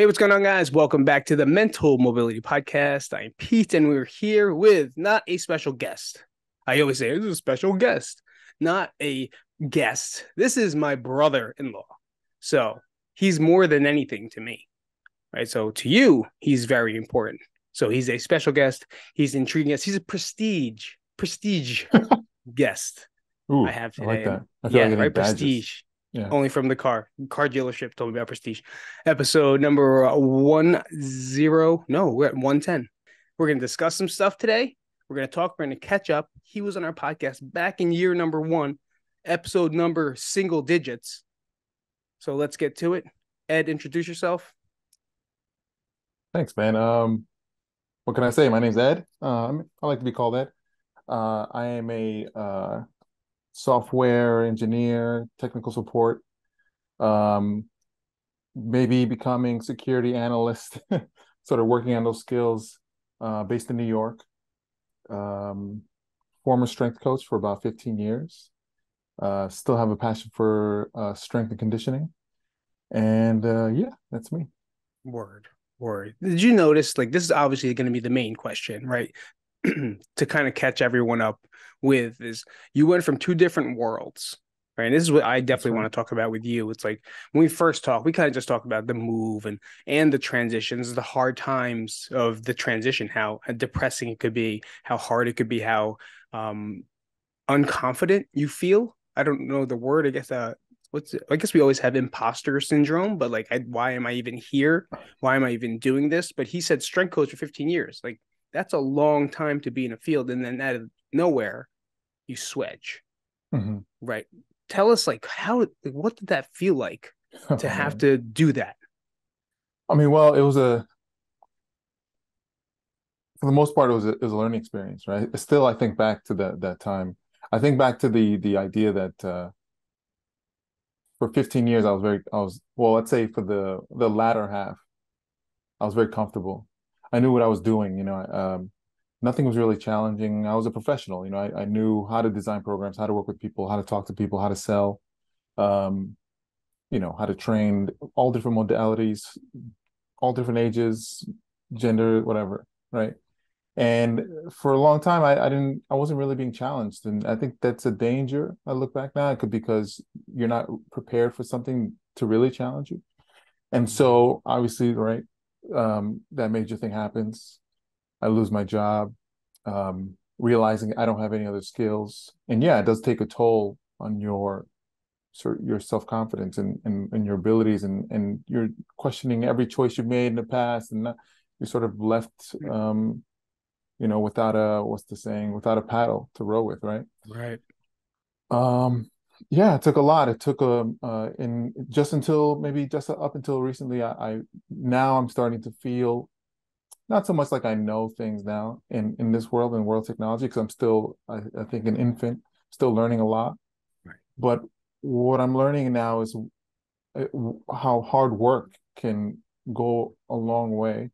Hey, what's going on, guys? Welcome back to the Mental Mobility Podcast. I'm Pete, and we're here with not a special guest. I always say it's a special guest, not a guest. This is my brother in law. So he's more than anything to me, right? So to you, he's very important. So he's a special guest. He's intriguing us. He's a prestige, prestige guest. Ooh, I have I like that. I feel yeah, right. Prestige. Yeah. Only from the car. Car dealership told me about Prestige. Episode number one zero. No, we're at one ten. We're gonna discuss some stuff today. We're gonna talk. We're gonna catch up. He was on our podcast back in year number one, episode number single digits. So let's get to it. Ed, introduce yourself. Thanks, man. Um, what can I say? My name's Ed. Um, I like to be called Ed. Uh, I am a uh, software engineer, technical support. Um, maybe becoming security analyst, sort of working on those skills. Uh, based in New York. Um, former strength coach for about 15 years. Uh, still have a passion for uh, strength and conditioning. And uh, yeah, that's me. Word, word. Did you notice? Like, this is obviously going to be the main question, right? to kind of catch everyone up with is you went from two different worlds, right? And this is what I definitely right. want to talk about with you. It's like when we first talk we kind of just talk about the move and and the transitions, the hard times of the transition, how depressing it could be, how hard it could be, how um unconfident you feel. I don't know the word. I guess uh what's it? I guess we always have imposter syndrome, but like, I, why am I even here? Why am I even doing this? But he said strength coach for 15 years. Like, that's a long time to be in a field, and then out of nowhere, you switch, Mhm. right? Tell us, like, how, what did that feel like to have to do that? I mean, well, it was a for the most part, it was a, it was a learning experience, right? Still, I think back to that that time. I think back to the the idea that uh, for 15 years, I was very, I was well, let's say for the the latter half, I was very comfortable. I knew what I was doing. You know, um, nothing was really challenging. I was a professional. You know, I, I knew how to design programs, how to work with people, how to talk to people, how to sell. Um, you know, how to train all different modalities, all different ages, gender, whatever, right? And for a long time, I, I didn't, I wasn't really being challenged, and I think that's a danger. I look back now, it could because you're not prepared for something to really challenge you, and so obviously, right, um, that major thing happens. I lose my job, um, realizing I don't have any other skills, and yeah, it does take a toll on your sort your self confidence and, and and your abilities, and and you're questioning every choice you've made in the past, and not, you're sort of left, um, you know, without a what's the saying, without a paddle to row with, right? Right. Um, yeah, it took a lot. It took a uh, in just until maybe just up until recently. I, I now I'm starting to feel not so much like I know things now in in this world in world technology because I'm still I, I think an infant, still learning a lot. Right. But what I'm learning now is uh, how hard work can go a long way,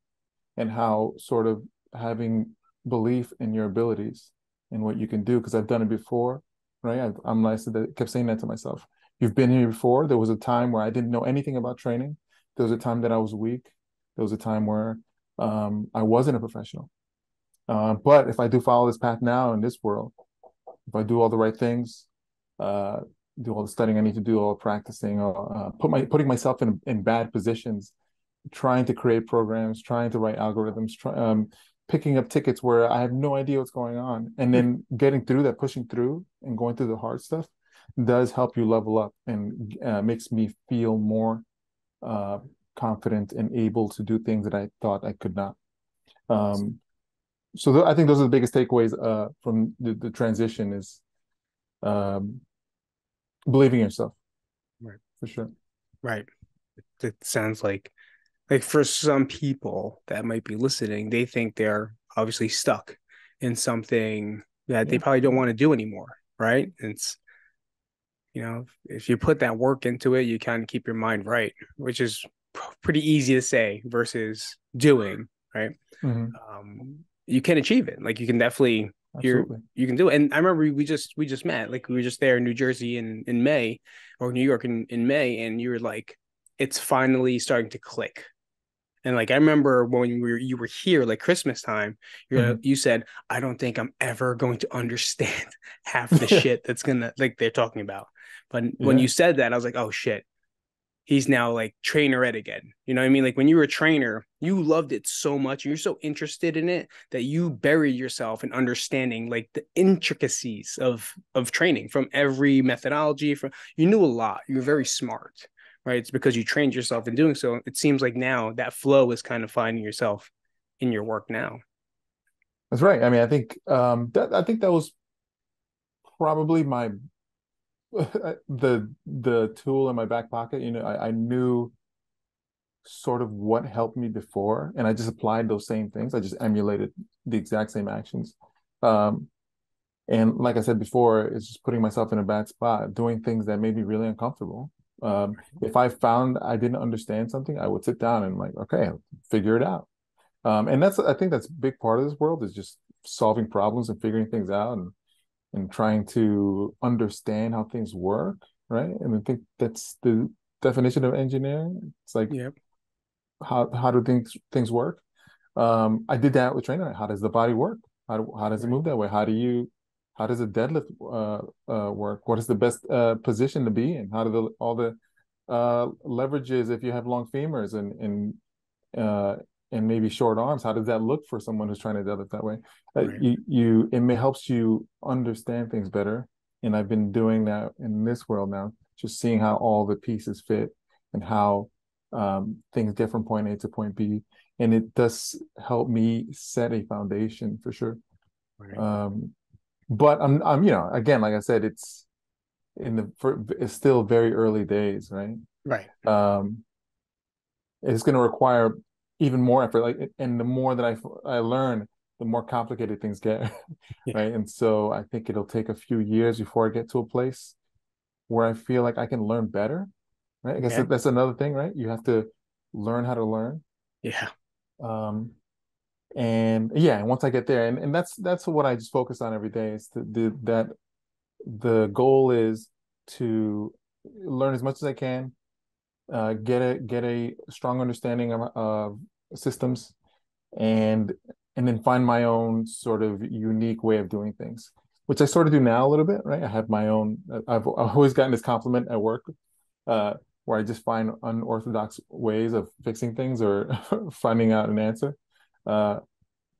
and how sort of having belief in your abilities and what you can do because I've done it before right? I, I'm like, I kept saying that to myself. You've been here before. There was a time where I didn't know anything about training. There was a time that I was weak. There was a time where um, I wasn't a professional. Uh, but if I do follow this path now in this world, if I do all the right things, uh, do all the studying I need to do, all the practicing, uh, put my putting myself in in bad positions, trying to create programs, trying to write algorithms, try, um, picking up tickets where I have no idea what's going on, and then getting through that, pushing through, and going through the hard stuff does help you level up and uh, makes me feel more uh, confident and able to do things that I thought I could not. Um, so th- I think those are the biggest takeaways uh, from the, the transition is um, believing in yourself, Right. For sure. Right. It sounds like like for some people that might be listening, they think they're obviously stuck in something that they probably don't want to do anymore, right? It's you know, if you put that work into it, you kind of keep your mind right, which is pretty easy to say versus doing, right? Mhm. Um, you can achieve it. Like you can definitely you're you can do it. And I remember we just we just met, like we were just there in New Jersey in in May or New York in in May, and you were like, it's finally starting to click, And like I remember when you were you were here, like Christmas time, you mm-hmm. you said, "I don't think I'm ever going to understand half the shit that's gonna like they're talking about." But yeah. when you said that, I was like, "Oh shit, he's now like trainer ed again. You know what I mean? Like when you were a trainer, you loved it so much. You're so interested in it that you buried yourself in understanding like the intricacies of of training from every methodology. From you knew a lot. You were very smart, right? It's because you trained yourself in doing so. It seems like now that flow is kind of finding yourself in your work now. That's right. I mean, I think um that I think that was probably my the the tool in my back pocket you know I, I knew sort of what helped me before and i just applied those same things i just emulated the exact same actions um, and like i said before it's just putting myself in a bad spot doing things that made me really uncomfortable um, if i found i didn't understand something i would sit down and like okay figure it out um, and that's i think that's a big part of this world is just solving problems and figuring things out and and trying to understand how things work, right? And I think that's the definition of engineering. It's like, yep. how how do things things work? Um, I did that with training. How does the body work? How do, how does it move that way? How do you how does a deadlift uh, uh, work? What is the best uh, position to be in? How do the all the uh, leverages if you have long femurs and and uh, and maybe short arms how does that look for someone who's trying to deadlift that way uh, right. you, you it may helps you understand things better and i've been doing that in this world now just seeing how all the pieces fit and how um, things get from point a to point b and it does help me set a foundation for sure right. um, but i'm i'm you know again like i said it's in the for, it's still very early days right? Right. Um it's going to require even more effort like and the more that i i learn the more complicated things get yeah. right? And so i think it'll take a few years before i get to a place where i feel like i can learn better right? I guess yeah. that's another thing right? You have to learn how to learn. Yeah. Um and yeah once i get there and, and that's that's what i just focus on every day is the, the that the goal is to learn as much as i can uh, get a get a strong understanding of, of systems, and and then find my own sort of unique way of doing things, which I sort of do now a little bit. Right, I have my own. I've, I've always gotten this compliment at work, uh, where I just find unorthodox ways of fixing things or finding out an answer, uh,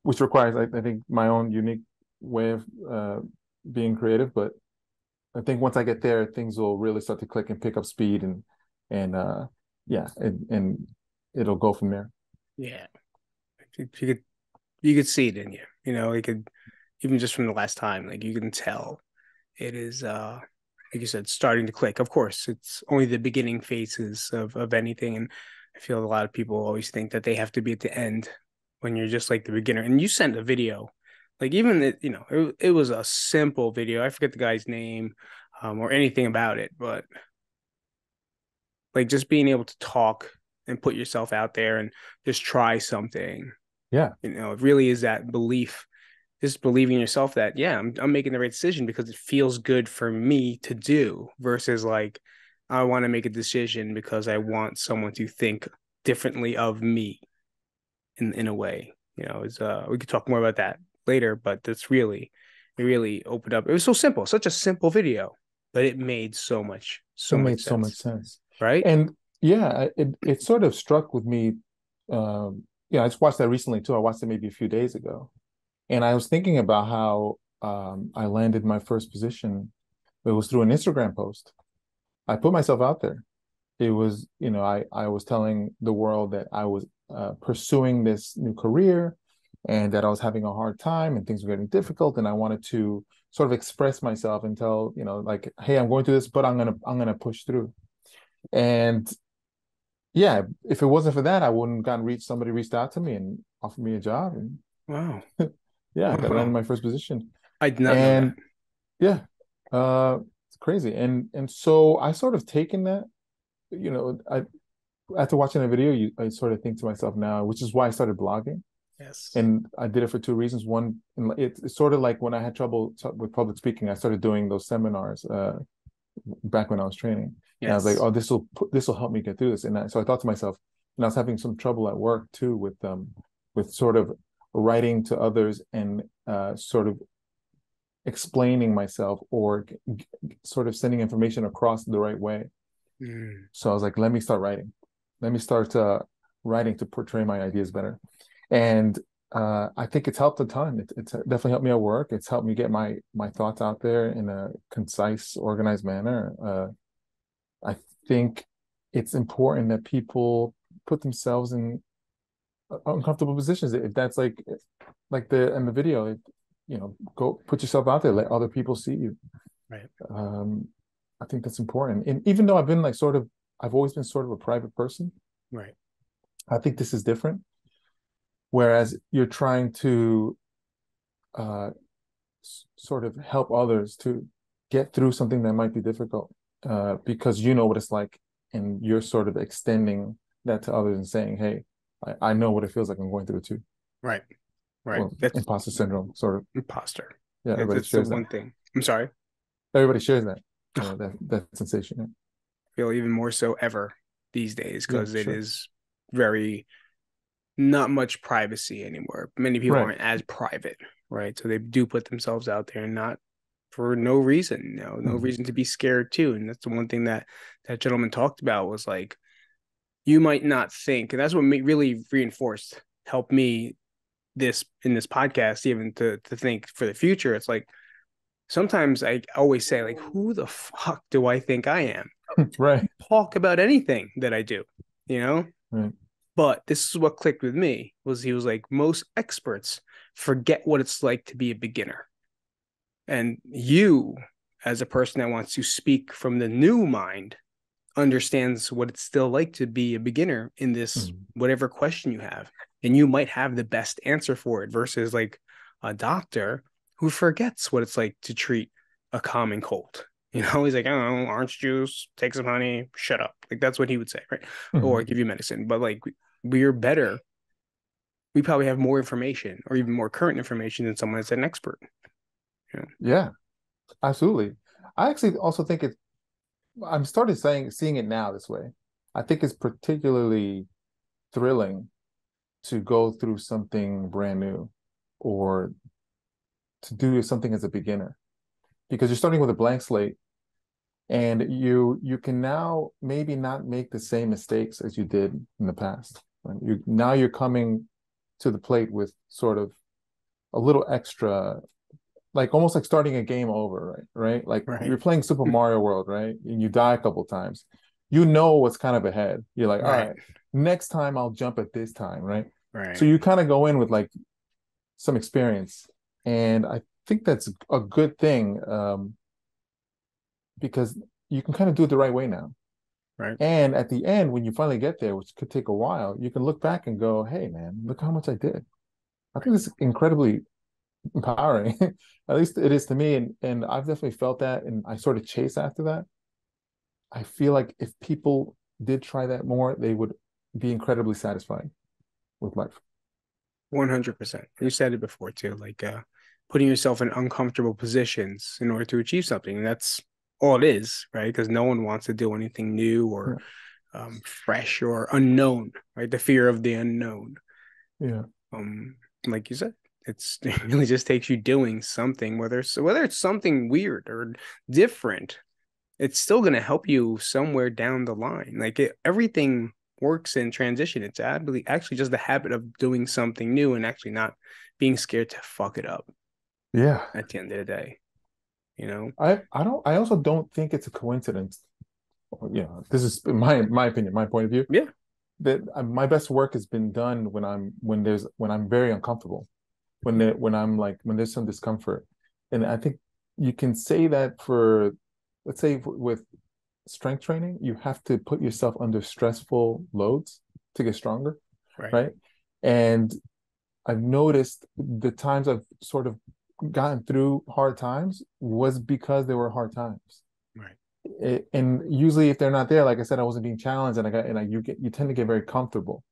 which requires, I, I, think, my own unique way of uh, being creative. But I think once I get there, things will really start to click and pick up speed and and uh yeah and, and it'll go from there yeah you could you could see it in you you know you could even just from the last time like you can tell it is uh like you said starting to click of course it's only the beginning phases of of anything and i feel a lot of people always think that they have to be at the end when you're just like the beginner and you sent a video. Like even it, you know it, it was a simple video. I forget the guy's name um, or anything about it but like just being able to talk and put yourself out there and just try something. Yeah. You know it really is that belief just believing yourself that yeah I'm, I'm making the right decision because it feels good for me to do versus like i want to make a decision because i want someone to think differently of me in in a way you know is uh we could talk more about that later but that's really it really opened up it was so simple such a simple video but it made so much so it much made sense. so much sense right? And yeah, it it sort of struck with me. Um, yeah, I just watched that recently too. I watched it maybe a few days ago, and I was thinking about how um, I landed my first position. It was through an Instagram post. I put myself out there. It was, you know, I I was telling the world that I was uh, pursuing this new career, and that I was having a hard time and things were getting difficult, and I wanted to sort of express myself and tell, you know, like, hey, I'm going through this, but I'm gonna I'm gonna push through and yeah, if it wasn't for that, I wouldn't gotten reached. Somebody reached out to me and offered me a job, and wow, yeah, I got wow. in my first position. I did not and, Yeah, uh, it's crazy, and and so I sort of taken that, you know, I after watching the video, you I sort of think to myself now, which is why I started blogging. Yes, and I did it for two reasons. One, it's, it's sort of like when I had trouble with public speaking, I started doing those seminars uh, back when I was training Yes. And I was like, oh, this will this will help me get through this. And I, so I thought to myself, and I was having some trouble at work too with um with sort of writing to others and uh, sort of explaining myself or g- sort of sending information across the right way. Mm. So I was like, let me start writing. Let me start uh, writing to portray my ideas better. And uh, I think it's helped a ton. It, it's definitely helped me at work. It's helped me get my my thoughts out there in a concise, organized manner. Uh, I think it's important that people put themselves in uncomfortable positions. If that's like like the in the video, it, you know, go put yourself out there, let other people see you. Right. Um, I think that's important. And even though I've been like sort of, I've always been sort of a private person. Right. I think this is different. Whereas you're trying to uh, s- sort of help others to get through something that might be difficult uh, because you know what it's like and you're sort of extending that to others and saying, hey, I, I know what it feels like I'm going through it too. Right. Right. Well, that's imposter syndrome, sort of. Imposter. Yeah, that's shares the one thing. I'm sorry. Everybody shares that. Uh, that that sensation. Feel even more so ever these days because Yeah, sure. is very not much privacy anymore. Many people Right. aren't as private, right? So they do put themselves out there and not for no reason, no, no Mhm. reason to be scared too. And that's the one thing that that gentleman talked about was like, you might not think, and that's what me really reinforced, helped me this in this podcast even to to think for the future. It's like sometimes I always say like, who the fuck do I think I am? Right. talk about anything that I do, you know? Right. But this is what clicked with me was he was like most experts forget what it's like to be a beginner. And you as a person that wants to speak from the new mind understands what it's still like to be a beginner in this Mhm. whatever question you have and you might have the best answer for it versus like a doctor who forgets what it's like to treat a common cold you know he's like i don't know orange juice take some honey shut up. Like that's what he would say right? Or Mhm. give you medicine. But like we're better. We probably have more information or even more current information than someone that's an expert. Yeah, absolutely. I actually also think it's, I'm started saying, seeing it now this way. I think it's particularly thrilling to go through something brand new or to do something as a beginner because you're starting with a blank slate and you you can now maybe not make the same mistakes as you did in the past. Right? You now you're coming to the plate with sort of a little extra like almost like starting a game over, right? Right? Like Right. you're playing Super Mario World, right? And you die a couple times. You know what's kind of ahead. You're like, all Right. right, next time I'll jump at this time, right? right So you kind of go in with like some experience. And I think that's a good thing um, because you can kind of do it the right way now. right And at the end, when you finally get there, which could take a while, you can look back and go, hey, man, look how much I did. I think it's incredibly empowering. At least it is to me. And, and I've definitely felt that. And I sort of chase after that. I feel like if people did try that more, they would be incredibly satisfied with life. 100% you said it before too like uh putting yourself in uncomfortable positions in order to achieve something and that's all it is right? Because no one wants to do anything new or um, fresh or unknown right? The fear of the unknown. Yeah. um like you said it's it really just takes you doing something whether it's whether it's something weird or different it's still going to help you somewhere down the line. Like it, everything works in transition. It's actually actually just the habit of doing something new and actually not being scared to fuck it up Yeah. at the end of the day you know I, I don't I also don't think it's a coincidence. You know, this is my my opinion, my point of view. Yeah. That uh, my best work has been done when I'm when there's when I'm very uncomfortable, when there, when I'm like when there's some discomfort, and I think you can say that for, let's say with strength training, you have to put yourself under stressful loads to get stronger, right, right? And I've noticed the times I've sort of gotten through hard times was because there were hard times. Right. It, and usually, if they're not there, like I said, I wasn't being challenged, and I got and I, you get you tend to get very comfortable.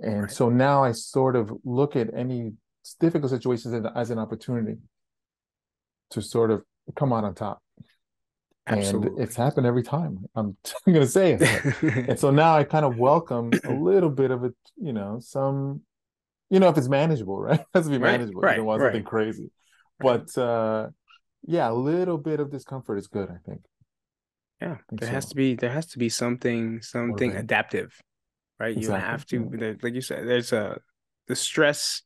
And Right. so now I sort of look at any difficult situations as, as an opportunity to sort of come out on top. Absolutely. And it's happened every time. I'm, I'm going to say it. and so now I kind of welcome a little bit of it, you know, some, you know, if it's manageable, right? It has to be manageable. Right, you don't want right. something crazy. Right. But uh, yeah, a little bit of discomfort is good, I think. Yeah, think there so. has to be there has to be something something adaptive, right? Exactly. You have to, yeah. like you said, there's a the stress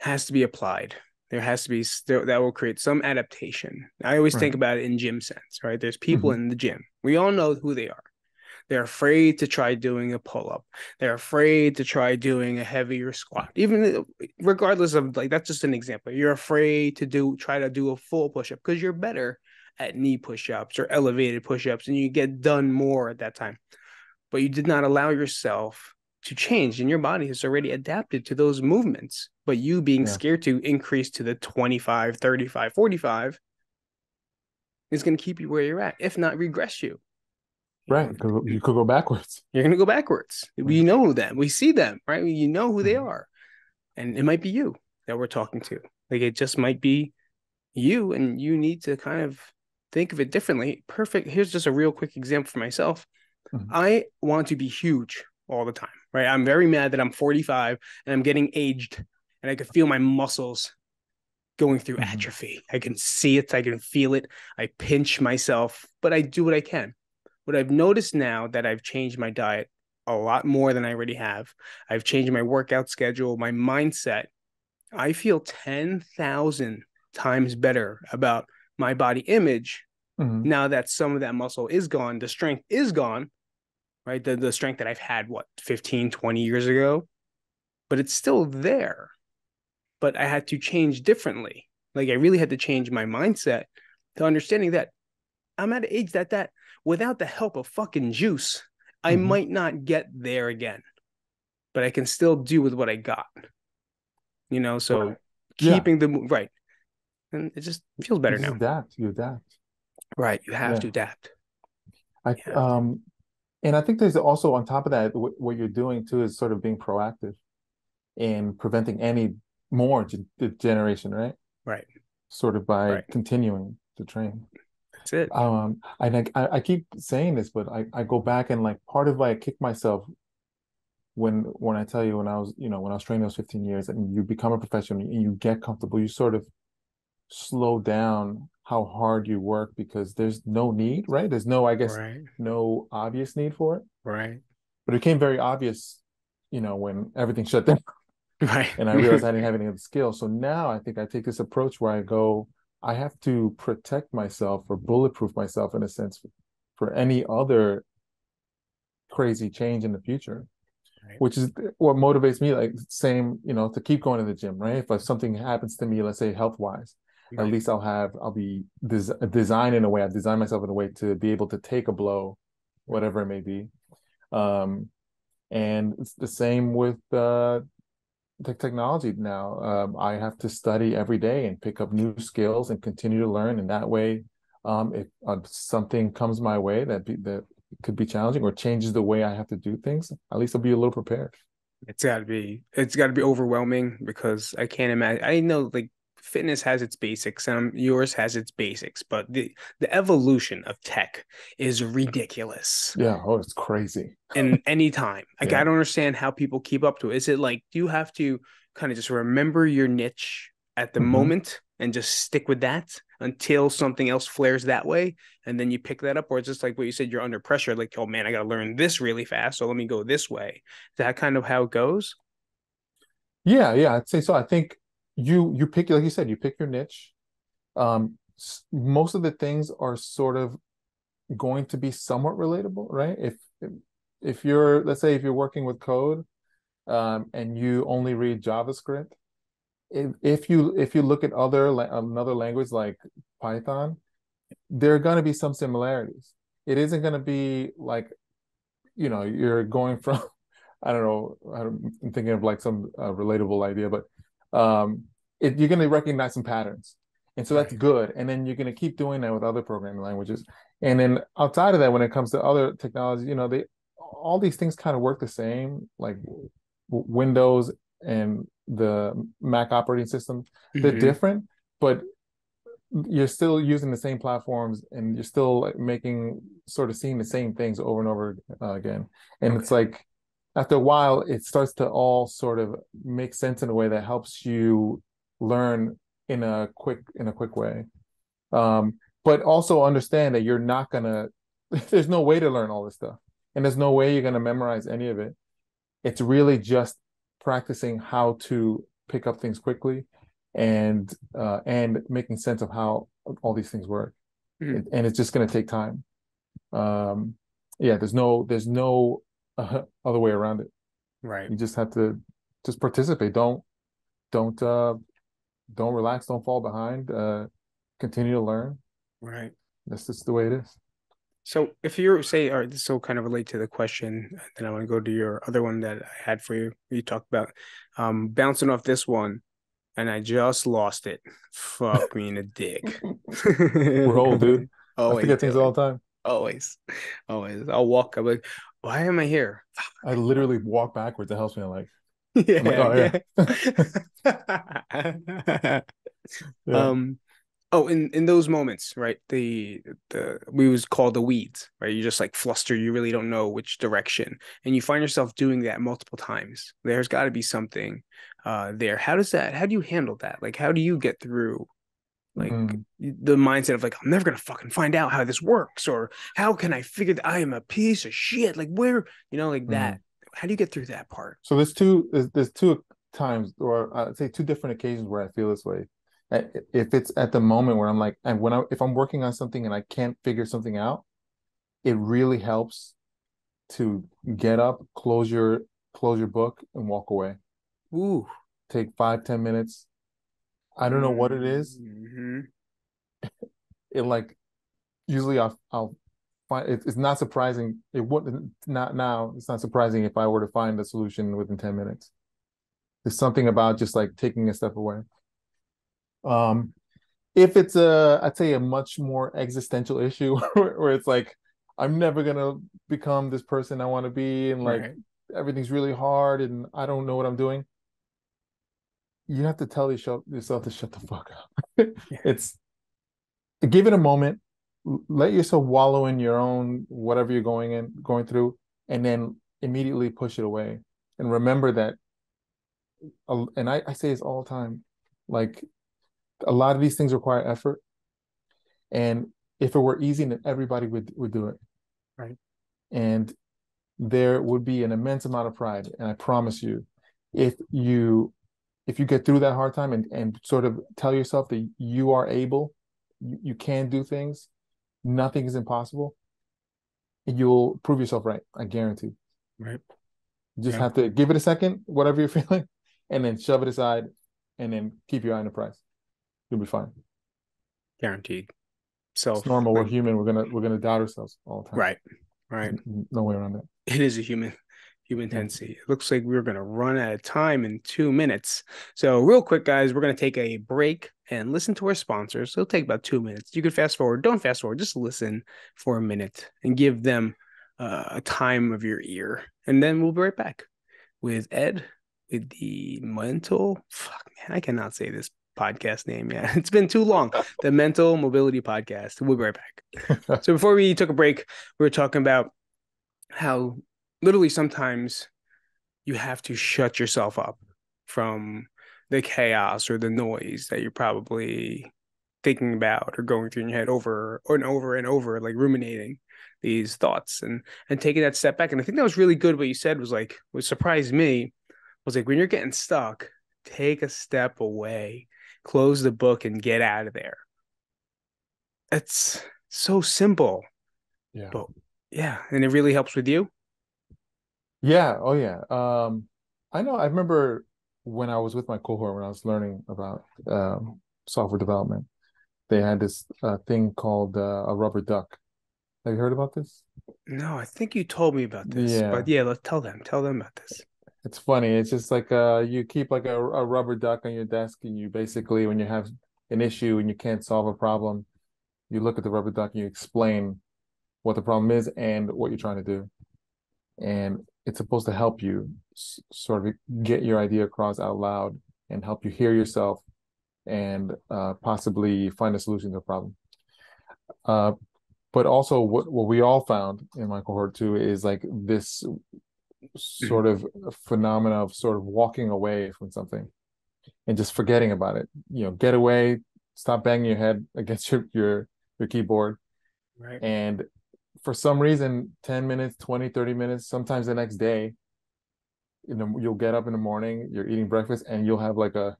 has to be applied there has to be still that will create some adaptation. I always think about it in gym sense, right? There's people mm-hmm. in the gym. We all know who they are. They're afraid to try doing a pull up. They're afraid to try doing a heavier squat. Even uh, regardless of like that's just an example. You're afraid to do try to do a full push up because you're better at knee push ups or elevated push ups and you get done more at that time. But you did not allow yourself to change and your body has already adapted to those movements but you being yeah. scared to increase to the 25 35 45 is going to keep you where you're at if not regress you right because you could go backwards you're going to go backwards we know them we see them right you know who they mm-hmm. are and it might be you that we're talking to like it just might be you and you need to kind of think of it differently perfect here's just a real quick example for myself mm-hmm. i want to be huge all the time right i'm very mad that i'm 45 and i'm getting aged and I can feel my muscles going through mm-hmm. atrophy. I can see it, I can feel it. I pinch myself, but I do what I can. What I've noticed now that I've changed my diet a lot more than I already have, I've changed my workout schedule, my mindset. I feel 10,000 times better about my body image mm-hmm. now that some of that muscle is gone, the strength is gone, right? The, the strength that I've had, what, 15, 20 years ago, but it's still there but I had to change differently. Like I really had to change my mindset to understanding that I'm at an age that that without the help of fucking juice, I mm-hmm. might not get there again, but I can still do with what I got. You know, so right. keeping yeah. the right, and it just feels better you now. Adapt, you adapt. Right, you have yeah. to adapt. I um, and I think there's also on top of that, what you're doing too is sort of being proactive in preventing any more degeneration, right? Right. Sort of by right. continuing to train. That's it. Um, I, I keep saying this, but I, I go back and like part of why I kick myself when when I tell you when I was you know when I was training those 15 years and you become a professional and you get comfortable, you sort of slow down how hard you work because there's no need, right? There's no, I guess, right. no obvious need for it. Right. But it became very obvious, you know, when everything shut down. Right. And I realized I didn't have any of the skills. So now I think I take this approach where I go, I have to protect myself or bulletproof myself in a sense for any other crazy change in the future. Right. Which is what motivates me, like same, you know, to keep going to the gym, right? If something happens to me, let's say health wise, right. at least I'll have, I'll be des- designed in a way, I've designed myself in a way to be able to take a blow, whatever it may be. Um, and it's the same with uh, the technology now. Um, I have to study every day and pick up new skills and continue to learn. And that way, um, if uh, something comes my way that be, that could be challenging or changes the way I have to do things, at least I'll be a little prepared. It's got to be. It's got to be overwhelming because I can't imagine. I know like fitness has its basics and yours has its basics but the the evolution of tech is ridiculous. Yeah oh it's crazy. In any time like yeah. i don't understand how people keep up to it. Is it like do you have to kind of just remember your niche at the mm-hmm. moment and just stick with that until something else flares that way? And then you pick that up? Or it's just like what you said you're under pressure like oh man i gotta learn this really fast so let me go this way. Is that kind of how it goes? Yeah yeah i'd say so. I think you you pick like you said you pick your niche. Um most of the things are sort of going to be somewhat relatable right? If if you're let's say if you're working with code um, and you only read javascript if, if you if you look at other another language like python there are going to be some similarities. It isn't going to be like you know you're going from i don't know i'm thinking of like some uh, relatable idea but um, it, you're going to recognize some patterns. And so that's right. good. And then you're going to keep doing that with other programming languages. And then outside of that, when it comes to other technologies, you know, they all these things kind of work the same, like Windows and the Mac operating system. They're mm-hmm. different, but you're still using the same platforms and you're still like making sort of seeing the same things over and over uh, again and okay. it's like after a while it starts to all sort of make sense in a way that helps you learn in a quick in a quick way. Um, but also understand that you're not gonna there's no way to learn all this stuff and there's no way you're gonna memorize any of it. It's really just practicing how to pick up things quickly and uh, and making sense of how all these things work. Mm-hmm. and it's just going to take time. Um yeah there's no there's no uh, other way around it right you just have to just participate don't don't uh don't relax don't fall behind uh continue to learn right that's just the way it is so if you're say, all right, this will kind of relate to the question, then I want to go to your other one that I had for you. You talked about um, bouncing off this one, and I just lost it. Fuck me in the dick. We're old, dude. Always, I forget things all the time. Always, always. I'll walk. I'm like, why am I here? I literally walk backwards. It helps me. I'm like, yeah, like, oh, yeah. yeah. Um, Oh, in in those moments, right? The the we was called the weeds, right? You just like fluster, you really don't know which direction, and you find yourself doing that multiple times. There's got to be something uh there. How does that? How do you handle that? Like, how do you get through? Like mm. the mindset of like I'm never gonna fucking find out how this works, or how can I figure that I am a piece of shit? Like where you know, like mm. that. How do you get through that part? So there's two there's, there's two times, or I'd say two different occasions where I feel this way if it's at the moment where I'm like, and when I if I'm working on something and I can't figure something out, it really helps to get up, close your close your book, and walk away. Ooh, take five ten minutes. I don't know what it is. Mm-hmm. It like usually I'll I'll find it, it's not surprising. It wouldn't not now. It's not surprising if I were to find a solution within ten minutes. There's something about just like taking a step away. Um, if it's a, I'd say a much more existential issue where, where it's like, I'm never gonna become this person I want to be, and like right. everything's really hard, and I don't know what I'm doing. You have to tell yourself yourself to shut the fuck up. It's give it a moment, let yourself wallow in your own whatever you're going in going through, and then immediately push it away. And remember that, and I, I say this all the time, like a lot of these things require effort and if it were easy then everybody would would do it right and there would be an immense amount of pride and i promise you if you if you get through that hard time and and sort of tell yourself that you are able you, you can do things nothing is impossible you'll prove yourself right i guarantee right you just yeah. have to give it a second whatever you're feeling and then shove it aside and then keep your eye on the prize you'll be fine. Guaranteed. So it's normal. We're human. We're gonna we're gonna doubt ourselves all the time. Right. Right. No way around it. It is a human human tendency. It looks like we're gonna run out of time in two minutes. So real quick, guys, we're gonna take a break and listen to our sponsors. It'll take about two minutes. You can fast forward. Don't fast forward. Just listen for a minute and give them uh, a time of your ear, and then we'll be right back with Ed with the mental. Fuck man, I cannot say this podcast name yet. It's been too long. The Mental Mobility Podcast. We'll be right back. so before we took a break, we were talking about how literally sometimes you have to shut yourself up from the chaos or the noise that you're probably thinking about or going through in your head over and over and over, like ruminating these thoughts and and taking that step back. And I think that was really good. What you said was like what surprised me was like when you're getting stuck, take a step away close the book and get out of there. It's so simple. Yeah. But yeah, and it really helps with you. Yeah. Oh yeah. Um I know I remember when I was with my cohort when I was learning about um, software development, they had this uh, thing called uh, a rubber duck. Have you heard about this? No, I think you told me about this. Yeah. But yeah, let's tell them. Tell them about this. It's funny. It's just like uh, you keep like a, a rubber duck on your desk, and you basically, when you have an issue and you can't solve a problem, you look at the rubber duck and you explain what the problem is and what you're trying to do. And it's supposed to help you s- sort of get your idea across out loud and help you hear yourself and uh, possibly find a solution to a problem. Uh, but also, what what we all found in my cohort too is like this sort of phenomena of sort of walking away from something and just forgetting about it. You know, get away, stop banging your head against your your, your keyboard. Right. And for some reason, 10 minutes, 20, 30 minutes, sometimes the next day, you know, you'll get up in the morning, you're eating breakfast, and you'll have like a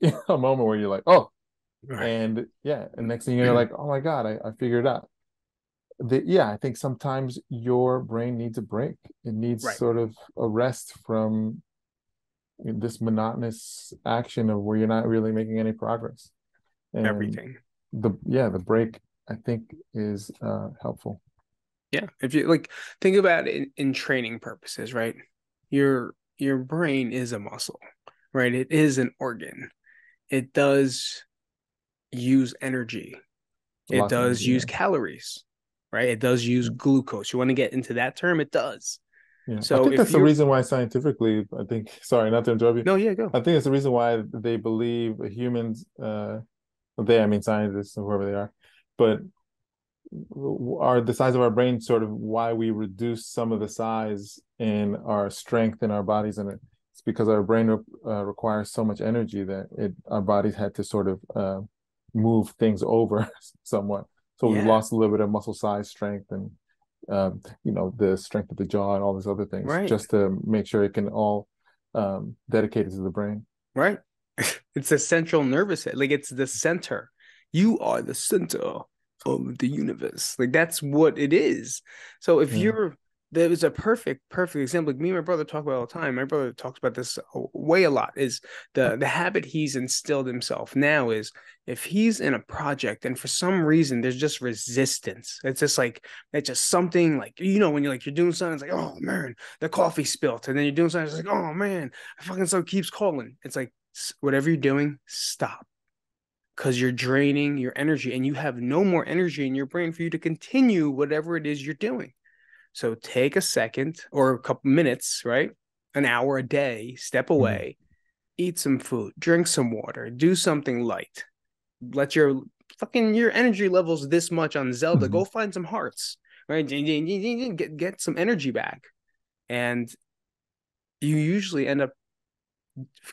a moment where you're like, oh, right. and yeah, and next thing you're like, oh my god, I, I figured it out. The, yeah, I think sometimes your brain needs a break. It needs right. sort of a rest from this monotonous action of where you're not really making any progress. And Everything. The yeah, the break I think is uh helpful. Yeah, if you like think about it in, in training purposes, right? Your your brain is a muscle, right? It is an organ. It does use energy. It does energy, use yeah. calories, right? It does use glucose. You want to get into that term? It does. Yeah. So I think that's the reason why scientifically, I think. Sorry, not to interrupt you. No, yeah, go. I think it's the reason why they believe humans. Uh, they, I mean, scientists or whoever they are, but are the size of our brain sort of why we reduce some of the size in our strength in our bodies, and it's because our brain uh, requires so much energy that it our bodies had to sort of uh, move things over somewhat. So yeah. we lost a little bit of muscle size, strength, and um, you know the strength of the jaw and all these other things right. just to make sure it can all um, dedicate it to the brain right it's a central nervous like it's the center you are the center of the universe. Like that's what it is. So if yeah. you're there was a perfect perfect example. Like me and my brother talk about all the time. My brother talks about this way a lot is the the habit he's instilled himself now is if he's in a project and for some reason there's just resistance it's just like it's just something like you know when you're like you're doing something it's like oh man the coffee spilt. And then you're doing something it's like oh man I fucking so keeps calling. It's like whatever you're doing stop because you're draining your energy and you have no more energy in your brain for you to continue whatever it is you're doing so take a second or a couple minutes, right? An hour a day, step mm-hmm. away, mm-hmm. eat some food, drink some water, do something light. Let your fucking your energy levels this much on Zelda. Mm-hmm. Go find some hearts, right? Get get some energy back. And you usually end up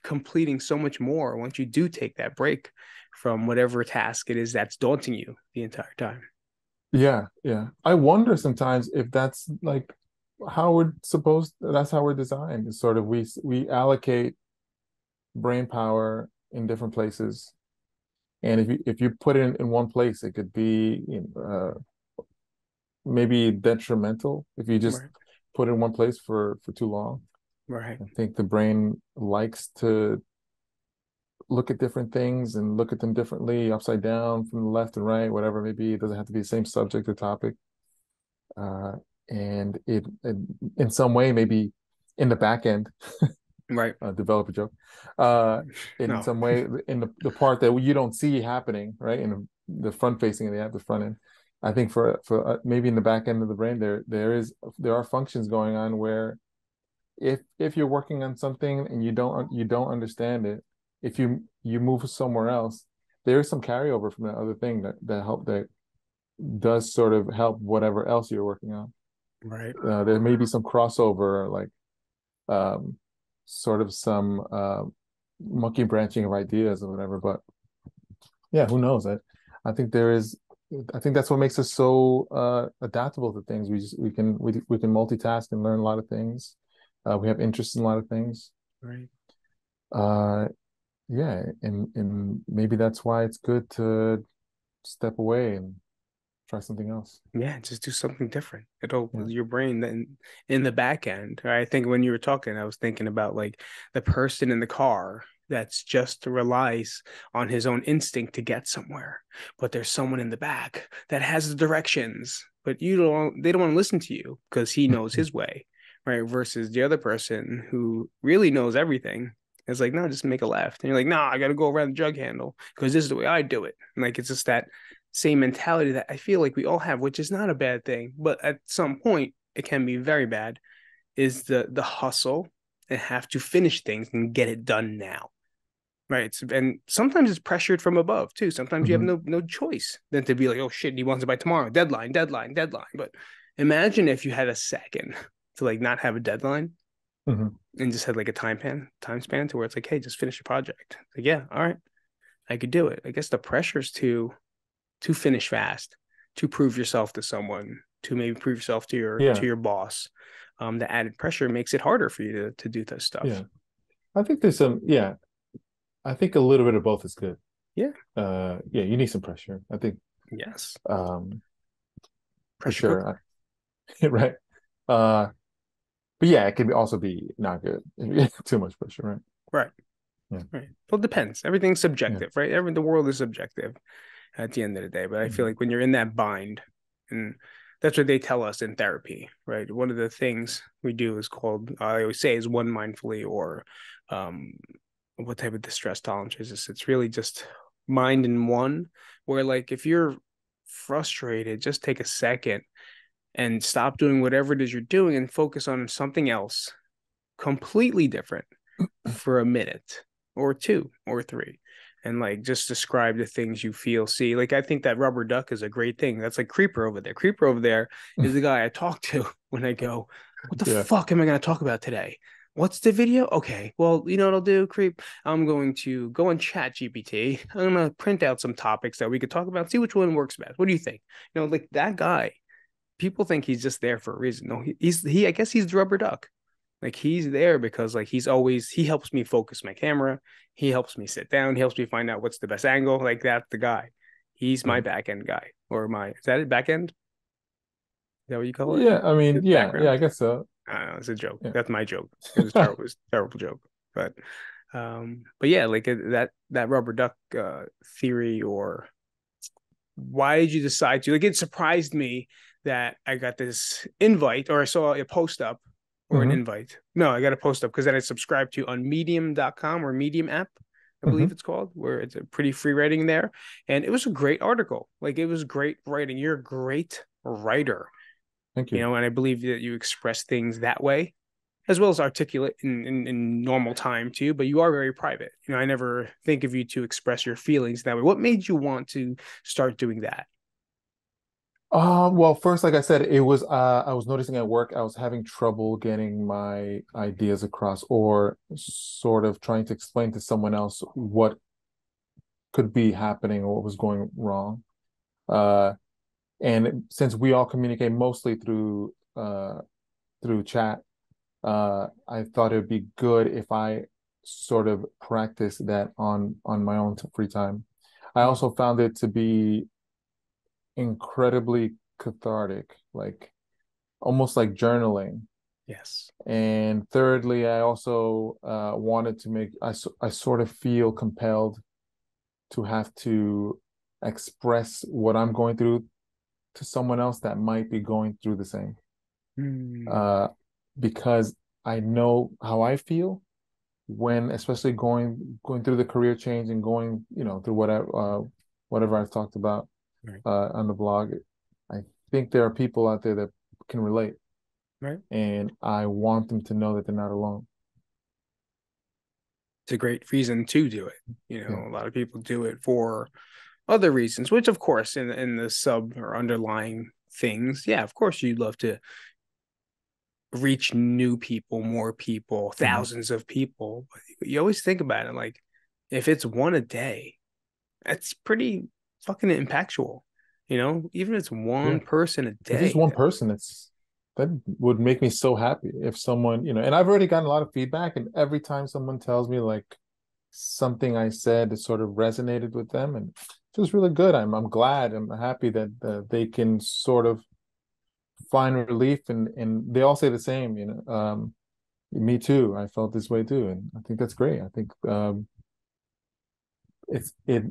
completing so much more once you do take that break from whatever task it is that's daunting you the entire time. Yeah, yeah. I wonder sometimes if that's like how we're supposed that's how we're designed. Is sort of we we allocate brain power in different places. And if you if you put it in, in one place, it could be uh, maybe detrimental if you just right. put it in one place for for too long. Right. I think the brain likes to look at different things and look at them differently, upside down, from the left and right, whatever it may be. It doesn't have to be the same subject or topic. Uh, and it, it, in some way, maybe in the back end, right? uh, develop a joke. Uh, in no. some way, in the, the part that you don't see happening, right? In the, the front facing of the app, the front end. I think for for uh, maybe in the back end of the brain, there there is there are functions going on where if if you're working on something and you don't you don't understand it if you you move somewhere else, there's some carryover from that other thing that that help that does sort of help whatever else you're working on. Right. Uh, there may be some crossover, like um, sort of some uh, monkey branching of ideas or whatever. But yeah, who knows? I I think there is. I think that's what makes us so uh, adaptable to things. We just we can we we can multitask and learn a lot of things. Uh, we have interest in a lot of things. Right. Uh, yeah and and maybe that's why it's good to step away and try something else. Yeah just do something different. It'll yeah. your brain then in the back end i think when you were talking i was thinking about like the person in the car that's just relies on his own instinct to get somewhere but there's someone in the back that has the directions but you don't they don't want to listen to you because he knows his way right? Versus the other person who really knows everything it's like, no, just make a left. And you're like, no, nah, I got to go around the jug handle because this is the way I do it. And like, it's just that same mentality that I feel like we all have, which is not a bad thing, but at some point it can be very bad. Is the the hustle and have to finish things and get it done now, Right. It's, and sometimes it's pressured from above too. Sometimes you have Mhm. no no choice than to be like, oh shit, he wants it by tomorrow. Deadline, deadline, deadline. But imagine if you had a second to like not have a deadline Mhm. and just had like a time pan time span to where it's like, hey, just finish the project. Like, yeah, all right. I could do it. I guess the pressure's to to finish fast, to prove yourself to someone, to maybe prove yourself to your Yeah. to your boss. Um, the added pressure makes it harder for you to to do this stuff. Yeah. I think there's some, yeah. I think a little bit of both is good. Yeah. Uh, yeah, you need some pressure. I think, Yes. um, for Pressure sure. I- right. Uh, but yeah, it can also be not good. Too much pressure, right? Right. Right. Well, it depends. Everything's subjective, right? Every the world is subjective at the end of the day. But I feel Mhm. like when you're in that bind, and that's what they tell us in therapy, right? One of the things we do is called I always say is one mindfully or um what type of distress tolerance is this? It's really just mind in one, where like if you're frustrated, just take a second and stop doing whatever it is you're doing and focus on something else completely different for a minute or two or three and like just describe the things you feel see like i think that rubber duck is a great thing that's like creeper over there creeper over there is the guy i talk to when i go what the Yeah. fuck am i going to talk about today? What's the video? Okay well you know what i'll do creep? I'm going to go on chat gpt i'm going to print out some topics that we could talk about see which one works best what do you think? You know like that guy people think he's just there for a reason no he, he's he i guess he's the rubber duck like he's there because like he's always he helps me focus my camera. He helps me sit down. He helps me find out what's the best angle. Like that's the guy. He's my Mhm. back end guy or my is that it back end? Is that what you call it? Yeah, I mean, yeah, background. yeah, I guess so. I don't know. It's a joke. Yeah. That's my joke. It was a terrible, it was a terrible joke. But um, but yeah, like uh, that that rubber duck uh theory or why did you decide to like it surprised me that I got this invite or I saw a post up or an Mhm. invite. No, I got a post up because then I subscribed to on medium.com or medium app, I believe it's called, where it's a pretty free writing there. And it was a great article. Like it was great writing. You're a great writer Thank you you. know and i believe that you express things that way as well as articulate in, in, in normal time too but you are very private you know i never think of you to express your feelings that way what made you want to start doing that Uh, well, first, like I said, it was uh, I was noticing at work I was having trouble getting my ideas across or sort of trying to explain to someone else what could be happening or what was going wrong. Uh, and since we all communicate mostly through uh, through chat, uh, I thought it'd be good if I sort of practice that on on my own free time. I also found it to be incredibly cathartic, like almost like journaling. yes And thirdly, I also uh, wanted to make, I, I sort of feel compelled to have to express what I'm going through to someone else that might be going through the same. Hmm. Uh, because I know how I feel when, especially going going through the career change and going, you know, through whatever uh, whatever I've talked about Right. uh, on the blog. I think there are people out there that can relate, right and I want them to know that they're not alone. it's a great reason to do it you know Yeah. a lot of people do it for other reasons which of course in in the sub or underlying things yeah of course you'd love to reach new people more people 1000s of people but you always think about it like if it's one a day that's pretty fucking impactful you know even if it's one Yeah. person a day If it's one person, it's that would make me so happy if someone, you know, and I've already gotten a lot of feedback, and every time someone tells me like something I said sort of resonated with them, and it feels really good. I'm I'm glad. I'm happy that uh, they can sort of find relief, and and they all say the same. You know, um, me too. I felt this way too, and I think that's great. I think um, it's it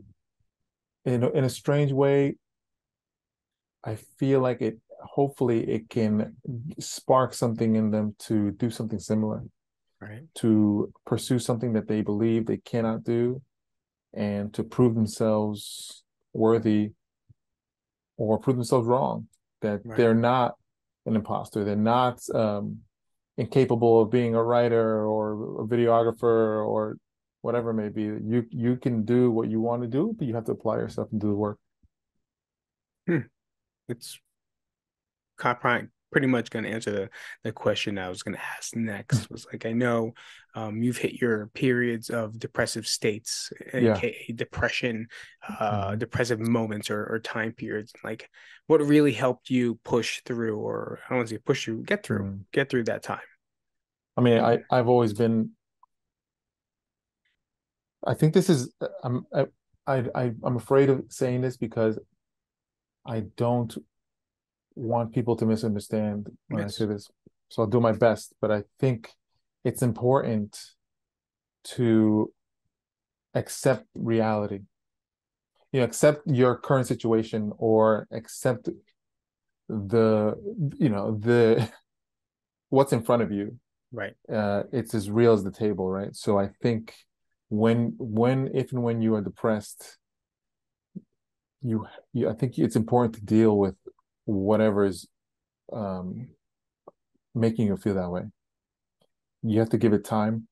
in a, in a strange way. I feel like it hopefully it can spark something in them to do something similar, right to pursue something that they believe they cannot do, and to prove themselves worthy or prove themselves wrong, that Right. they're not an imposter, they're not um, incapable of being a writer or a videographer or whatever it may be. You you can do what you want to do, but you have to apply yourself and do the work. Hmm. It's pretty much going to answer the, the question I was going to ask next. was like, I know um, you've hit your periods of depressive states, yeah. aka depression, uh, mm-hmm. depressive moments or, or time periods. Like, what really helped you push through, or I don't want to say push you, get through, mm-hmm. get through that time? I mean, I I've always been. I think this is I'm I, I I'm afraid of saying this because I don't want people to misunderstand when yes. I say this. So I'll do my best, but I think it's important to accept reality. You know, accept your current situation or accept the you know the what's in front of you right uh it's as real as the table right so i think when when if and when you are depressed you, you i think it's important to deal with whatever is um, making you feel that way. You have to give it time,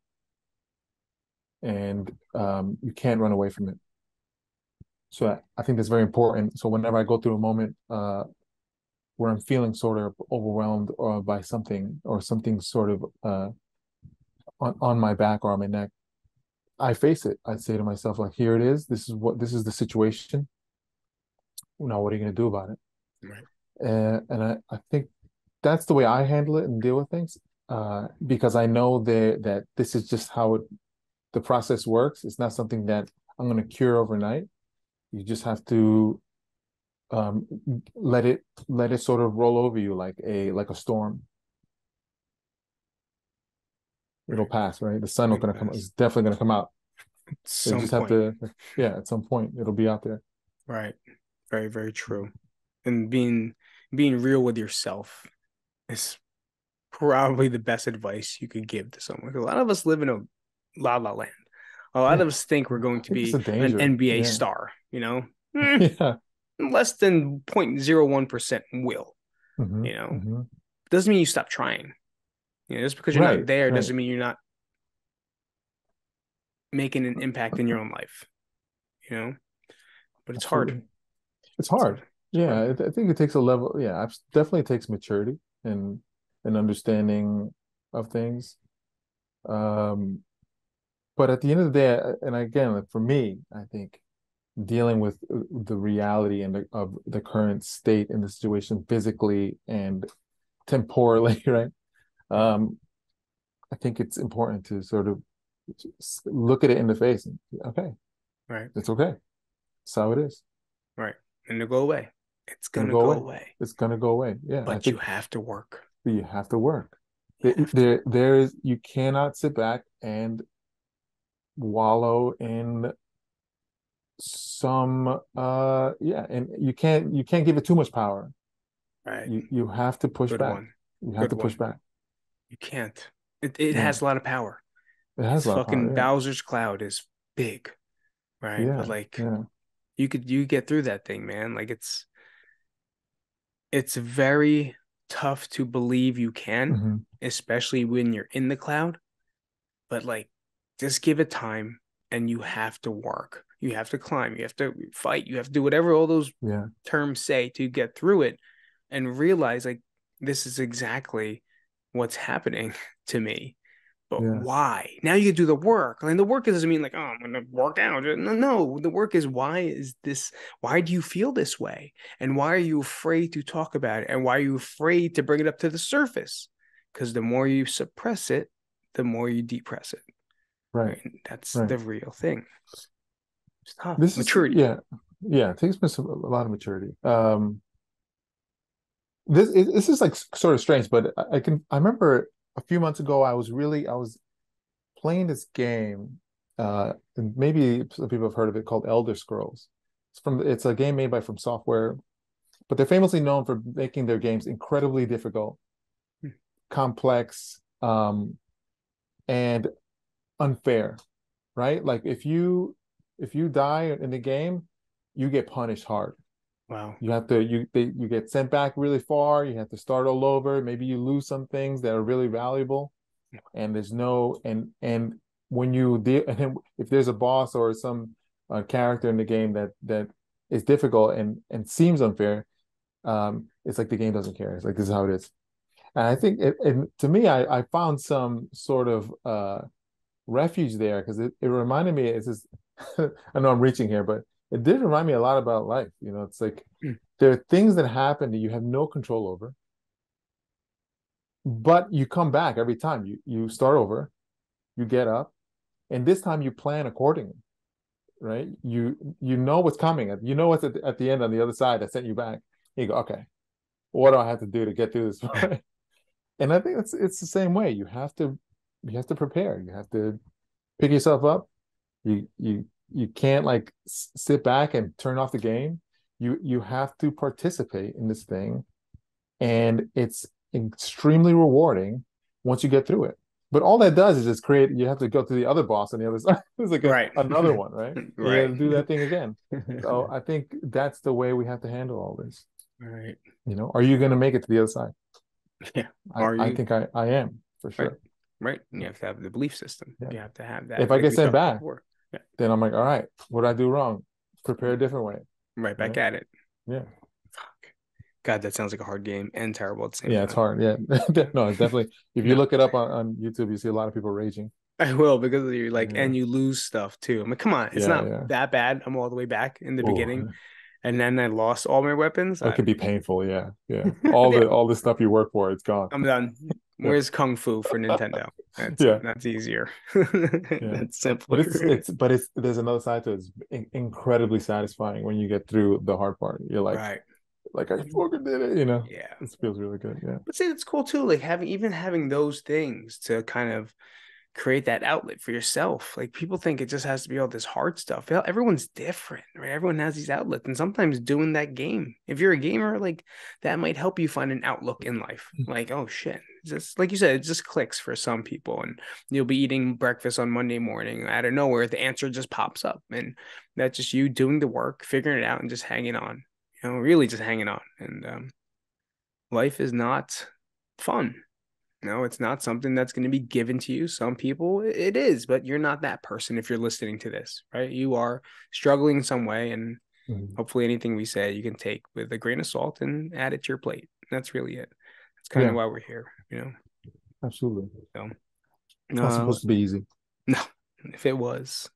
and um, you can't run away from it. So I, I, think that's very important. So whenever I go through a moment uh, where I'm feeling sort of overwhelmed or by something or something sort of uh, on on my back or on my neck, I face it. I say to myself, like, here it is. This is what this is the situation. Now, what are you going to do about it? Right and, and I, I think that's the way I handle it and deal with things uh, because I know that that this is just how it, the process works. It's not something that I'm going to cure overnight. You just have to um, let it let it sort of roll over you like a like a storm. It'll pass, right? The sun is going to come. It's definitely going to come out. So you just point. have to, yeah. At some point, it'll be out there. Right. Very very true. And being being real with yourself is probably the best advice you could give to someone. A lot of us live in a la la land. A lot yeah. of us think we're going to be an NBA yeah. star, you know? Mm, yeah. Less than 0.01% will. Mm-hmm. You know, mm-hmm. doesn't mean you stop trying. You know, just because you're right. not there right. doesn't mean you're not making an impact in your own life. You know, but it's Absolutely. hard. It's hard. Yeah, I, think it takes a level. Yeah, it definitely takes maturity and an understanding of things. Um, but at the end of the day, and again, for me, I think dealing with uh, the reality and the, of the current state in the situation physically and temporally, right? Um, I think it's important to sort of look at it in the face and okay, right, it's okay. It's how it is, right, and to go away. It's gonna, go, go away. away. It's gonna go away. Yeah, but you have to work. You have to work. There, there, there is. You cannot sit back and wallow in some. Uh, yeah, and you can't. You can't give it too much power. Right. You you have to push Good back. One. You have Good to push one. back. You can't. It it yeah. has a lot of power. It has fucking power, yeah. Bowser's cloud is big, right? Yeah, but like, you could you get through that thing, man. Like it's it's very tough to believe you can, mm-hmm. especially when you're in the cloud. But like, just give it time and you have to work. You have to climb. You have to fight. You have to do whatever all those terms say to get through it and realize like this is exactly what's happening to me. But yeah. why? Now you do the work. and the work doesn't mean like, oh, I'm gonna work out. No, no. The work is why is this? Why do you feel this way? And why are you afraid to talk about it? And why are you afraid to bring it up to the surface? Because the more you suppress it, the more you depress it. Right. right? That's right. the real thing. It's tough. This maturity. Is, yeah, yeah. It takes a lot of maturity. Um, this this is like sort of strange, but I can I remember a few months ago, I was really I was playing this game, uh, and maybe some people have heard of it called Elder Scrolls. It's from it's a game made by From Software, but they're famously known for making their games incredibly difficult, hmm. complex, um, and unfair. Right? Like if you if you die in the game, you get punished hard. Wow. You have to you they, you get sent back really far. You have to start all over. Maybe you lose some things that are really valuable, and there's no and and when you deal and then if there's a boss or some uh, character in the game that that is difficult and and seems unfair, um, it's like the game doesn't care. It's like this is how it is. And I think it, and to me, I, I found some sort of uh, refuge there because it, it reminded me. It's just I know I'm reaching here, but it did remind me a lot about life. You know, it's like mm. there are things that happen that you have no control over, but you come back every time. You you start over, you get up, and this time you plan accordingly. Right? You you know what's coming. You know what's at the, at the end on the other side that sent you back. You go, okay, what do I have to do to get through this? and I think it's it's the same way. You have to you have to prepare. You have to pick yourself up. You you you can't like sit back and turn off the game. You you have to participate in this thing, and it's extremely rewarding once you get through it. But all that does is just create. You have to go to the other boss on the other side. it's like a, right. another one, right? right. You do that thing again. so I think that's the way we have to handle all this. Right. You know, are you going to make it to the other side? Yeah. I, I, think I, I am for sure. Right. right. You have to have the belief system. Yeah. You have to have that. If I get sent back, yeah. then I'm like, all right, what did I do wrong? Prepare a different way. Right back at it. Yeah. Fuck. God, that sounds like a hard game and terrible at the same yeah, time. it's hard. Yeah. no, it's definitely if you look it up on, on YouTube, you see a lot of people raging. I will because you're like, yeah. and you lose stuff too. I'm like, come on, it's yeah, not yeah. that bad. I'm all the way back in the Ooh. beginning and then I lost all my weapons. It could be painful, yeah, yeah. All the all the stuff you work for, it's gone. I'm done. Where's Kung Fu for Nintendo? That's, yeah, that's easier. yeah. That's simple. But it's it's but it's there's another side to it. It's in- incredibly satisfying when you get through the hard part. You're like, right. like I fucking did it. You know? Yeah, it feels really good. Yeah. But see, it's cool too. Like having even having those things to kind of create that outlet for yourself. Like people think it just has to be all this hard stuff. Everyone's different, right? Everyone has these outlets, and sometimes doing that game. If you're a gamer, like that might help you find an outlook in life. Mm. Like, oh shit, just like you said, it just clicks for some people, and you'll be eating breakfast on Monday morning out of nowhere, the answer just pops up, and that's just you doing the work, figuring it out, and just hanging on. You know, really just hanging on. And um, life is not fun no, it's not something that's going to be given to you. Some people it is, but you're not that person if you're listening to this, right? You are struggling in some way, and mm-hmm. hopefully, anything we say you can take with a grain of salt and add it to your plate. That's really it. That's kind yeah. of why we're here, you know. Absolutely. So, it's not uh, supposed to be easy. No, if it was,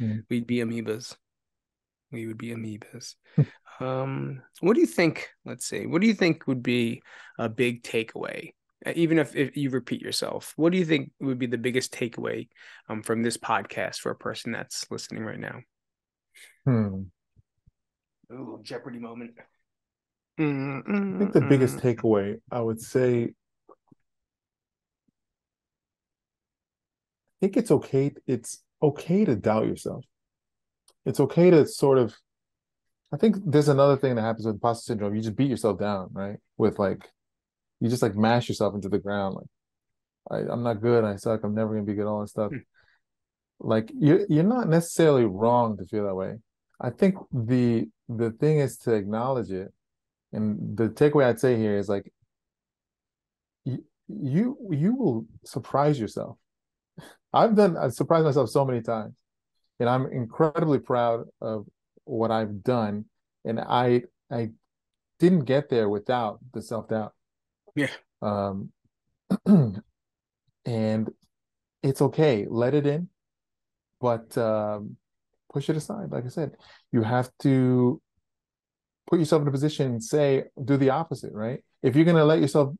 mm-hmm. we'd be amoebas. We would be amoebas. um, what do you think? Let's see. What do you think would be a big takeaway even if, if you repeat yourself what do you think would be the biggest takeaway um, from this podcast for a person that's listening right now? Hmm. Ooh, jeopardy moment. Mm-mm-mm. i think the biggest takeaway i would say i think it's okay it's okay to doubt yourself. It's okay to sort of i think there's another thing that happens with imposter syndrome. You just beat yourself down right? With like you just like mash yourself into the ground like I, i'm not good i suck i'm never gonna be good all that stuff. Hmm. like you you're not necessarily wrong to feel that way. I think the the thing is to acknowledge it and the takeaway i'd say here is like you you, you will surprise yourself. I've done i've surprised myself so many times and i'm incredibly proud of what i've done and i i didn't get there without the self-doubt yeah. Um, and it's okay. Let it in, but um, push it aside. Like I said, you have to put yourself in a position and say, do the opposite, right? If you're going to let yourself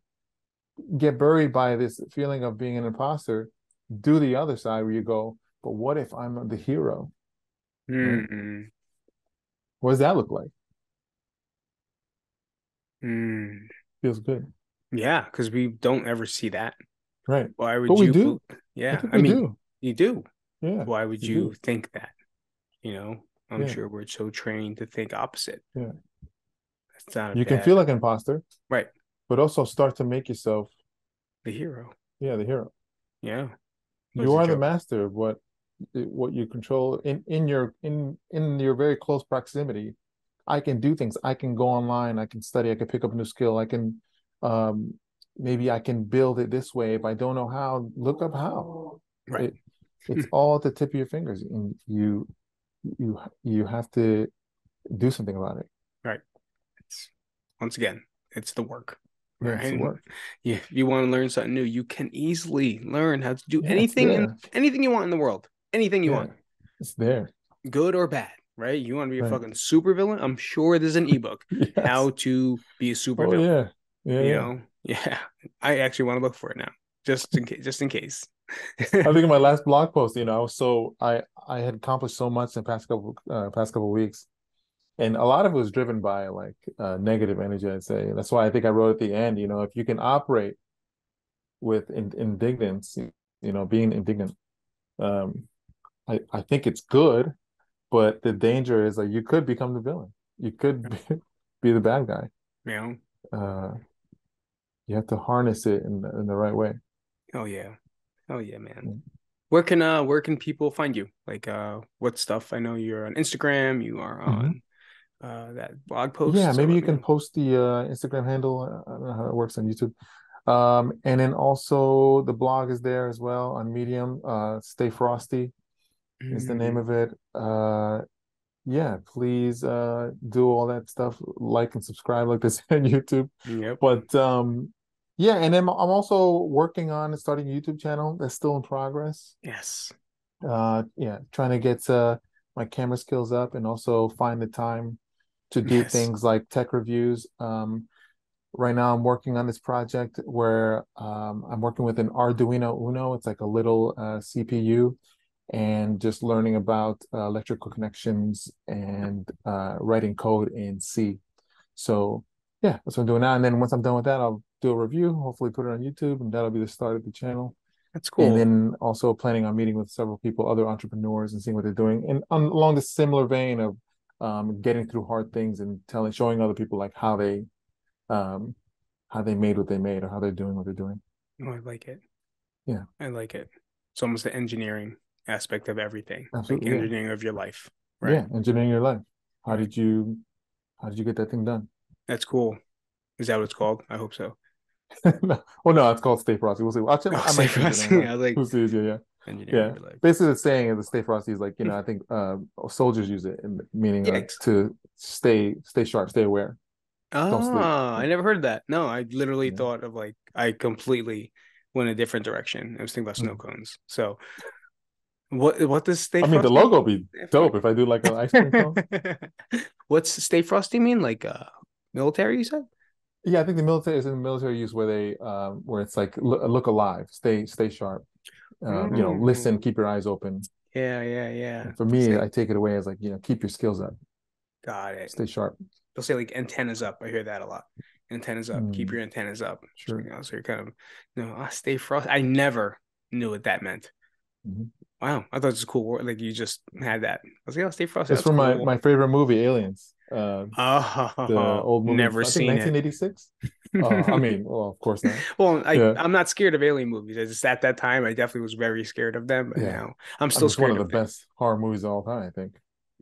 get buried by this feeling of being an imposter, do the other side where you go, but what if I'm the hero? Right? What does that look like? Mm. Feels good. Yeah, because we don't ever see that. Right. Why would but you? We do. Yeah, I, I mean, do. you do. Yeah. Why would you do. think that? You know, I'm yeah. sure we're so trained to think opposite. Yeah. It's not. You bad... can feel like an imposter, right? But also start to make yourself the hero. Yeah, the hero. Yeah. you are the master of what eh, what you control in in your in in your very close proximity. I can do things. I can go online. I can study. I can pick up a new skill. I can um, maybe I can build it this way. If I don't know how, look up how. Right. It, It's all at the tip of your fingers, and you you you have to do something about it. Right. It's once again, it's the work. Yeah, right. it's the work. Yeah, if you want to learn something new, you can easily learn how to do Yeah, anything in, anything you want in the world. Anything you Yeah, want, It's there. good or bad, right? You want to be a Right. fucking supervillain? I'm sure there's an ebook Yes. how to be a Oh supervillain. yeah. Yeah. you yeah. know, yeah. I actually want to look for it now, just in case. Just in case. I think in my last blog post, you know, I so I I had accomplished so much in the past couple uh, past couple weeks, and a lot of it was driven by like uh, negative energy. I'd say that's why I think I wrote at the end. You know, if you can operate with in, indignance, you know, being indignant, um, I I think it's good, but the danger is like you could become the villain. You could be, be the bad guy. know. Uh, you have to harness it in the, in the right way. Oh yeah. Oh yeah, man. Mm. Where can uh where can people find you? Like uh what stuff? I know you're on Instagram, you are on uh that blog post. Mm-hmm. Yeah, maybe you can know. post the uh, Instagram handle. I don't know how it works on YouTube. Um, and then also the blog is there as well on Medium. Uh, Stay Frosty is the name Mm, of it. Uh, yeah, please uh, do all that stuff. Like and subscribe, like this on YouTube. Yep. But um, yeah, and then I'm also working on starting a YouTube channel that's still in progress. Yes. Uh, yeah, trying to get uh, my camera skills up and also find the time to do Yes. things like tech reviews. Um, right now, I'm working on this project where um, I'm working with an Arduino Uno. It's like a little uh, CPU, and just learning about uh, electrical connections and uh, writing code in C. So yeah, that's what I'm doing now. And then once I'm done with that, I'll do a review. Hopefully, put it on YouTube, and that'll be the start of the channel. That's cool. And then also planning on meeting with several people, other entrepreneurs, and seeing what they're doing, and on, along the similar vein of um, getting through hard things and telling, showing other people like how they, um, how they made what they made, or how they're doing what they're doing. Oh, I like it. Yeah. I like it. It's almost the engineering aspect of everything. Absolutely, Like yeah. engineering of your life. Right. Yeah, engineering your life. How did you, how did you get that thing done? That's cool. Is that what it's called? I hope so. No, well, no, it's called Stay Frosty. We'll see. Check. Oh, I Stay. Frosty. I don't know. I was like-? Yeah, yeah. Yeah. of your life. Basically, the saying of the Stay Frosty is like you know I think uh, soldiers use it, in, meaning Yeah, like to stay stay sharp, stay aware. Ah, I never heard that. No, I literally Yeah. thought of like I completely went a different direction. I was thinking about snow Mm. cones. So what what does stay I mean, the logo be dope if I do like an ice cream cone. What's stay frosty mean? Like uh military, you said? Yeah, I think the military is in the military use where they um where it's like look, look alive, stay stay sharp. Um, you know, listen, Mm. keep your eyes open. Yeah, yeah, yeah. And for me, I take it away as like you know, keep your skills up, got it. stay sharp. They'll say like antennas up. I hear that a lot. Antennas up. Keep Mm. your antennas up. Sure. You know, so you're kind of you know, ah, stay frosty. I never knew what that meant. Mhm. Wow, I thought it was a cool word. Like you just had that. I was like, oh, stay frosty. It's That's from my cool. my favorite movie, Aliens. Uh, Oh, the old movie, never seen it. 1986. Uh, I mean, well, of course not. well, I, Yeah. I'm not scared of alien movies. I just at that time, I definitely was very scared of them. But Yeah. now I'm I mean, still it's one scared of of the them. best horror movies of all time. I think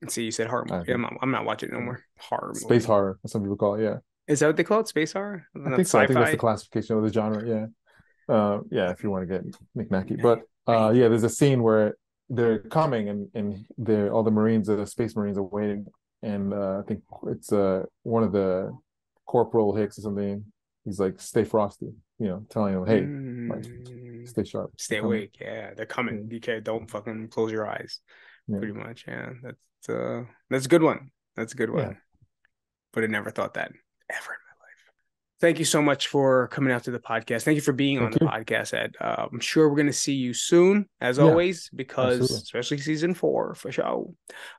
See, you said horror movie. I'm not, I'm not watching it no more. Horror space horror. Some people call it. Yeah, Is that what they call it? Space horror? I think so. I think that's the classification of the genre. Yeah, uh, yeah. If you want to get knick-knacky, but uh, yeah, there's a scene where they're coming and and they're all the Marines, the Space Marines, are waiting, and uh, I think it's uh one of the Corporal Hicks or something. He's like, "Stay frosty," you know, telling him, "Hey, Mm, stay sharp, stay awake. Yeah, they're coming. You can't. Don't fucking close your eyes. Yeah. Pretty much. Yeah, that's uh, that's a good one. That's a good one. Yeah. But I never thought that ever in my life. Thank you so much for coming out to the podcast. Thank you for being on Thank the podcast, Ed. Uh, I'm sure we're going to see you soon, as Yeah, always, because absolutely. especially season four for sure.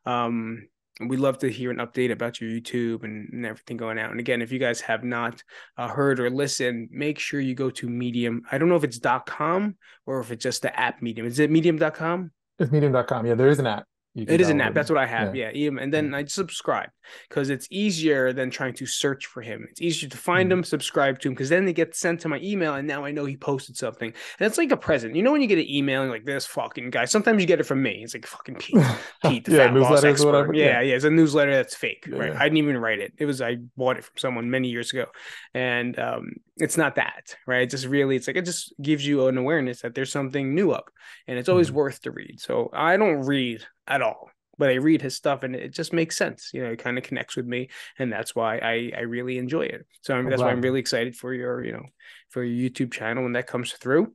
Um, we'd love to hear an update about your YouTube and, and everything going out. And again, if you guys have not uh, heard or listened, make sure you go to Medium. I don't know if it's .com or if it's just the app Medium. Is it Medium.com? It's medium.com. Yeah, there is an app. It is an app. That's what I have. Yeah. yeah. And then yeah. I subscribe because it's easier than trying to search for him. It's easier to find mm-hmm. him, subscribe to him, because then they get sent to my email, and now I know he posted something. And it's like a present. You know when you get an email like this fucking guy. Sometimes you get it from me. It's like fucking Pete, Pete, the yeah, fat boss expert. Yeah, yeah, yeah, It's a newsletter that's fake. Right. I didn't even write it. It was I bought it from someone many years ago, and um, it's not that. Right. It just really, it's like it just gives you an awareness that there's something new up, and it's always mm-hmm. worth to read. So I don't read at all but I read his stuff and it just makes sense. You know, it kind of connects with me, and that's why I I really enjoy it. So I'm, that's why I'm really excited for your you know for your YouTube channel when that comes through.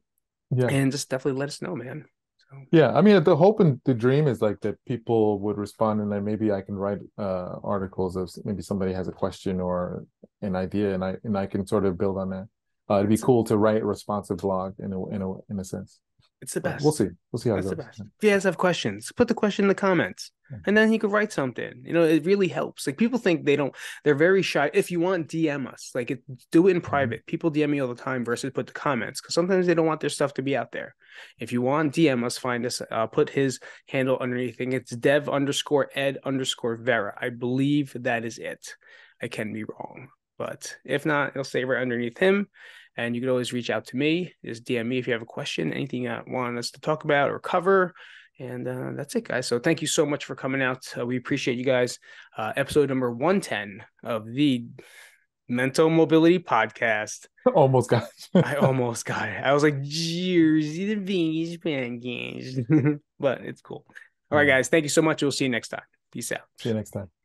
Yeah, and just definitely let us know, man. So. Yeah, I mean, the hope and the dream is like that people would respond, and then maybe I can write uh, articles of maybe somebody has a question or an idea, and I and I can sort of build on that. Uh, it'd be cool to write a responsive blog in a in a in a sense. It's the best. We'll see. We'll see how That's it goes. If you guys have questions, put the question in the comments, yeah. and then he could write something. You know, it really helps. Like people think they don't. They're very shy. If you want, DM us. Like, it, do it in mm-hmm. private. Mm-hmm. People DM me all the time versus put the comments because sometimes they don't want their stuff to be out there. If you want, DM us. Find us. Uh, put his handle underneath. Thing. It's Dev underscore Ed underscore Vera. I believe that is it. I can be wrong, but if not, it'll stay right underneath him. And you can always reach out to me. Just DM me if you have a question, anything you want us to talk about or cover. And uh, that's it, guys. So thank you so much for coming out. Uh, we appreciate you guys. Uh, episode number 110 of the Mental Mobility Podcast. Almost got I almost got it. I was like, Jersey the pancakes. but it's cool. All right, guys. Thank you so much. We'll see you next time. Peace out. See you next time.